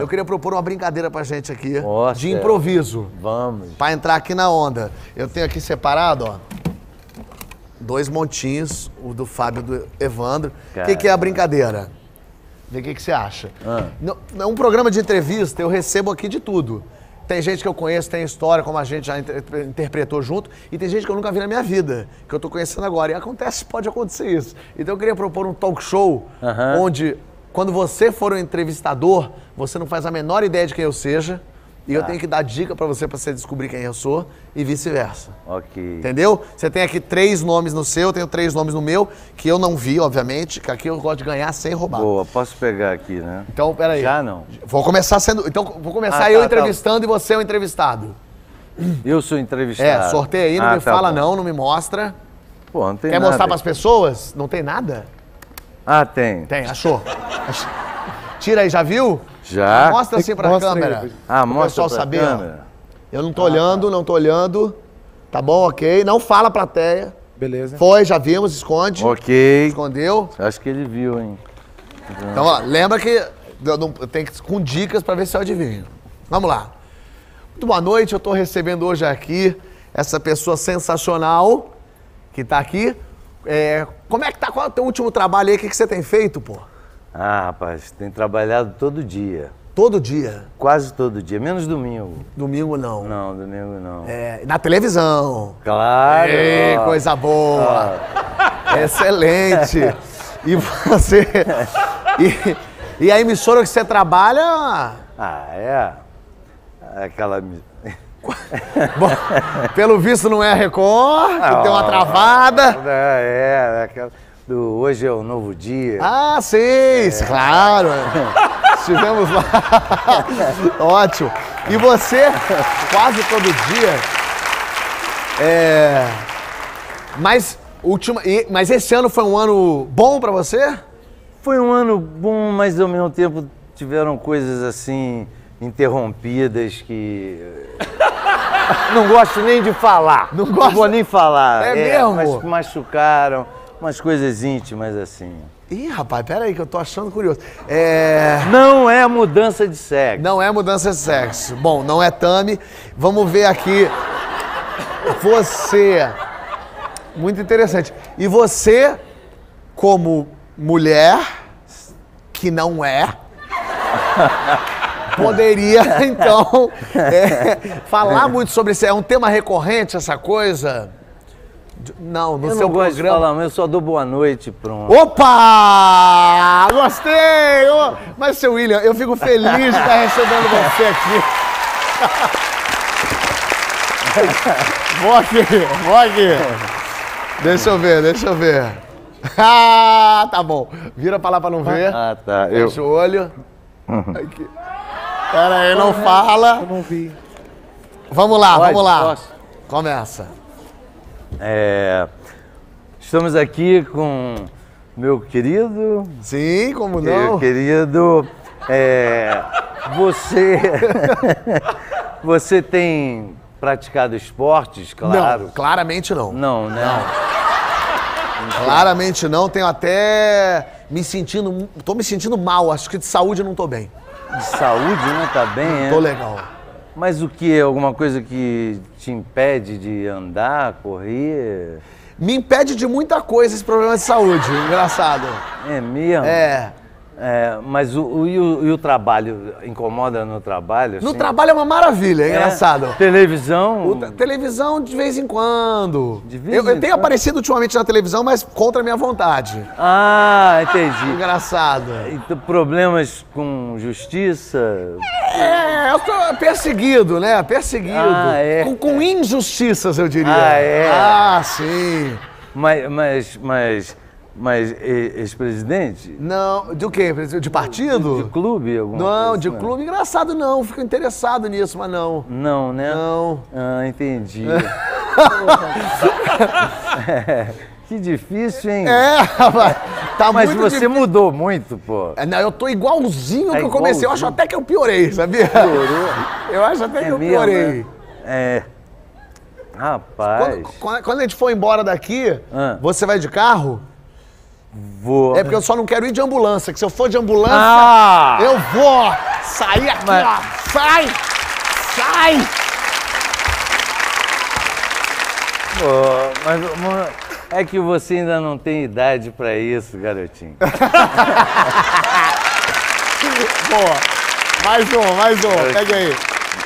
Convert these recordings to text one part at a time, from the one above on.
Eu queria propor uma brincadeira pra gente aqui, Nossa. de improviso, Vamos. pra entrar aqui na onda. Eu tenho aqui separado, ó, dois montinhos, o do Fábio e do Evandro. O que, que é a brincadeira? Vê o que, que você acha. Ah. É um programa de entrevista, eu recebo aqui de tudo. Tem gente que eu conheço, tem história, como a gente já inter- interpretou junto, e tem gente que eu nunca vi na minha vida, que eu tô conhecendo agora. E acontece, pode acontecer isso. Então eu queria propor um talk show Aham. onde, quando você for o entrevistador, você não faz a menor ideia de quem eu seja, e eu Tá. tenho que dar dica pra você pra você descobrir quem eu sou, e vice-versa. Ok. Entendeu? Você tem aqui três nomes no seu, eu tenho três nomes no meu, que eu não vi, obviamente, que aqui eu gosto de ganhar sem roubar. Boa, posso pegar aqui, né? Então, peraí. Já não. Vou começar sendo. Então, vou começar Ah, eu tá, tá. entrevistando e você é o entrevistado. Eu sou entrevistado. É, sorteia aí, não Ah, me tá fala bom. não, não me mostra. Pô, não tem Quer nada. mostrar pras pessoas? Não tem nada? Ah, tem. Tem, achou. Ach- Tira aí, já viu? Já? Mostra assim pra Mostra aí, câmera. depois. Ah, mostra pessoal pra saber. câmera. Eu não tô olhando, não tô olhando. Tá bom, ok. Não fala plateia. Beleza. Foi, já vimos, esconde. Ok. Escondeu. Acho que ele viu, hein? Então, ó, lembra que eu, não, eu tenho que com dicas pra ver se eu adivinho. Vamos lá. Muito boa noite, eu tô recebendo hoje aqui essa pessoa sensacional que tá aqui. É, como é que tá? Qual é o teu último trabalho aí? O que, que você tem feito, pô? Ah, rapaz, tem trabalhado todo dia. Todo dia. Quase todo dia, menos domingo. Domingo não. Não, domingo não. É, na televisão. Claro. Ei, ó. coisa boa. Excelente. E você. E, e a emissora que você trabalha. Ah, é? Aquela... Bom, pelo visto não é a Record, que tem uma travada. É, é, aquela... Do hoje é o novo dia. Ah, sim, claro. Estivemos lá. Ótimo. E você, quase todo dia. É. Mas, última, e- mas esse ano foi um ano bom pra você? Foi um ano bom, mas ao mesmo tempo tiveram coisas assim interrompidas que não gosto nem de falar. Não gosta? vou nem falar. É mesmo? Mas que machucaram, umas coisas íntimas assim. Ih, rapaz, peraí que eu tô achando curioso. É. Não é mudança de sexo. Não é mudança de sexo. Bom, não é Tami. Vamos ver aqui. Você. Muito interessante. E você, como mulher, que não é, poderia, então, é, falar muito sobre isso. É um tema recorrente essa coisa? De- Não, no Eu seu não gosto de programa. falar, mas eu só dou boa noite, pronto. Opa! Gostei! Ô, Mas, seu William, eu fico feliz de estar recebendo você aqui. Vou aqui, vou aqui. Deixa eu ver, deixa eu ver. Ah, tá bom. Vira pra lá pra não ver. Ah, tá. Eu, Fecha o olho. Aqui. Pera aí, não fala. Eu não vi. Vamos lá, Pode? vamos lá. Posso? Começa. é, estamos aqui com meu querido Sim, como Meu não? querido, é, você, você tem praticado esportes, claro? Não, claramente não. Não, né? Claramente não, tenho até me sentindo. tô me sentindo mal, acho que de saúde eu não tô bem. De saúde, né? Tá bem, é? Tô legal. Mas o que? Alguma coisa que te impede de andar, correr? Me impede de muita coisa esse problema de saúde, engraçado. É mesmo? É. É, mas o, o- e, o, e o trabalho? Incomoda no trabalho? No assim? trabalho é uma maravilha, é engraçado. Televisão? O- televisão de vez em quando. De vez eu, eu em tenho quando? aparecido ultimamente na televisão, mas contra a minha vontade. Ah, entendi. Engraçado. Então, problemas com justiça? É, eu tô perseguido, né? Perseguido. Ah, é. Com, com injustiças, eu diria. Ah, é? Ah, sim. Mas, mas, mas, mas ex-presidente? Não, de o quê? De partido? De clube? Alguma Não, coisa de assim? clube engraçado não, fico interessado nisso, mas não. Não, né? Não. Ah, entendi. É, que difícil, hein? É, rapaz, tá Mas você difícil. mudou muito, pô. É, Não, eu tô igualzinho Tá que eu comecei. Eu acho até que eu piorei, sabia? Eu acho até que eu mesmo, piorei. né? É. Rapaz. Quando, quando- quando a gente for embora daqui, Ah. você vai de carro? Vou. É porque eu só não quero ir de ambulância, que se eu for de ambulância, Ah! eu vou sair aqui, Mas- ó. Sai! Sai! Pô, mas mas é que você ainda não tem idade pra isso, garotinho. Boa! Mais um, mais um. Pega aí.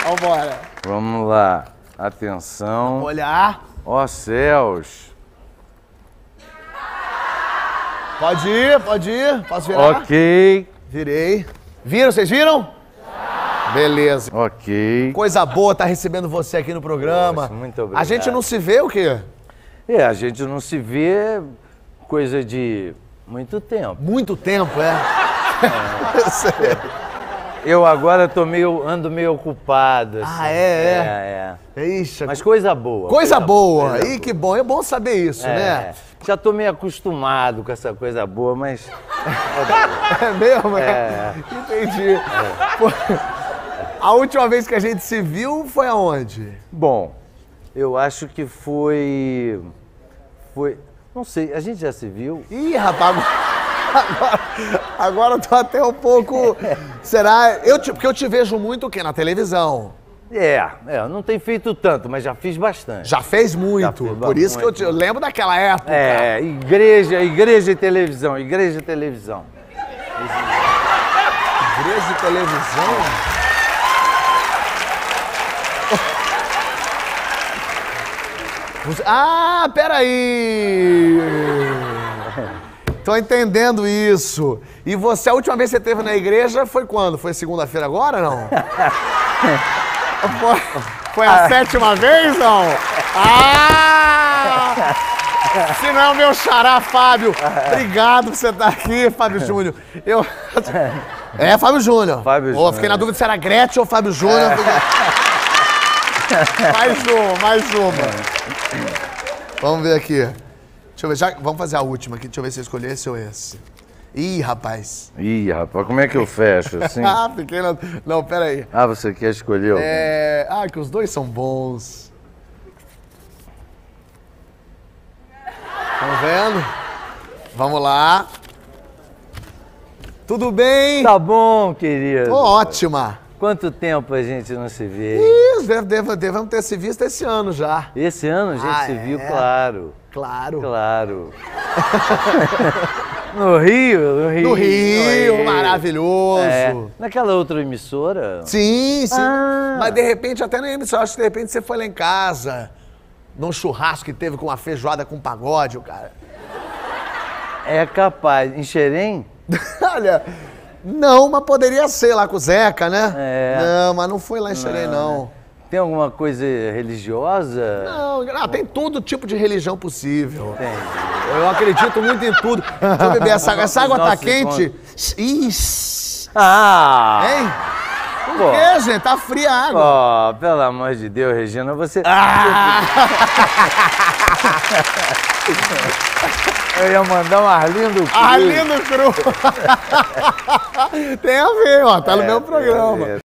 Vambora. Vamos lá. Atenção. Olhar. Ó céus. Pode ir, pode ir. Posso virar? Ok. Virei. Viram? Vocês viram? Beleza. Ok. Coisa boa tá recebendo você aqui no programa. Poxa, muito obrigado. A gente não se vê o quê? É, a gente não se vê coisa de muito tempo. Muito tempo, é. Eu sei. Eu agora tô meio, ando meio ocupado. assim. Ah, é, É, é. Ixi, Mas coisa boa. coisa boa. coisa Ih, que bom. É bom saber isso, É, né? Já tô meio acostumado com essa coisa boa, mas É mesmo? É. É. Entendi. A última vez que a gente se viu foi aonde? bom. Eu acho que foi foi, não sei, a gente já se viu? Ih, rapaz, agora, agora eu tô até um pouco. Será? Eu te, porque eu te vejo muito o quê? Na televisão. É, é, eu não tenho feito tanto, mas já fiz bastante. Já fez muito. fiz Por isso que eu, muito. te, eu lembro daquela época. É, igreja, igreja e televisão, igreja e televisão. Igreja de televisão. Ah, peraí! Tô entendendo isso. E você, a última vez que você esteve na igreja foi quando? Foi segunda-feira agora, não? Foi, foi a sétima vez, não? Ah! Se não é o meu xará, Fábio. Obrigado por você estar aqui, Fábio Júnior. Eu... É, Fábio Júnior. Fábio Júnior. Fiquei na dúvida se era Gretchen ou Fábio Júnior. mais uma, mais uma. Vamos ver aqui. Deixa eu ver, já, vamos fazer a última aqui. Deixa eu ver se eu escolhi esse ou esse. Ih, rapaz. Ih, rapaz, como é que eu fecho assim? Ah, fiquei na... Não, peraí. Ah, você quer escolher? algum? É... Ah, que os dois são bons. Estão vendo? Vamos lá. Tudo bem? Tá bom, querido. Tô ótima. Quanto tempo a gente não se vê? Deve- deve- devemos ter se visto esse ano já. Esse ano a gente Ah, se viu, é? claro. Claro. Claro. no Rio, no Rio. No Rio, Rio. maravilhoso. É, naquela outra emissora. Sim, sim. Ah. Mas de repente, até na emissão, acho que de repente você foi lá em casa, num churrasco que teve com uma feijoada com pagode, o cara. É capaz. Em Xerém? Olha, não, mas poderia ser lá com o Zeca, né? É. Não, mas não foi lá em Xerém, não. Tem alguma coisa religiosa? Não, ah, tem todo tipo de religião possível. Tem. Eu acredito muito em tudo. Deixa eu beber essa água. Essa água tá Nossa, quente. Ixi. Ah! Hein? Por quê, gente? Tá fria a água. Ó, pelo amor de Deus, Regina, você. Ah! Eu ia mandar um Arlindo Cruz. Arlindo Cruz. Tem a ver, ó. Tá no É, meu tem a programa.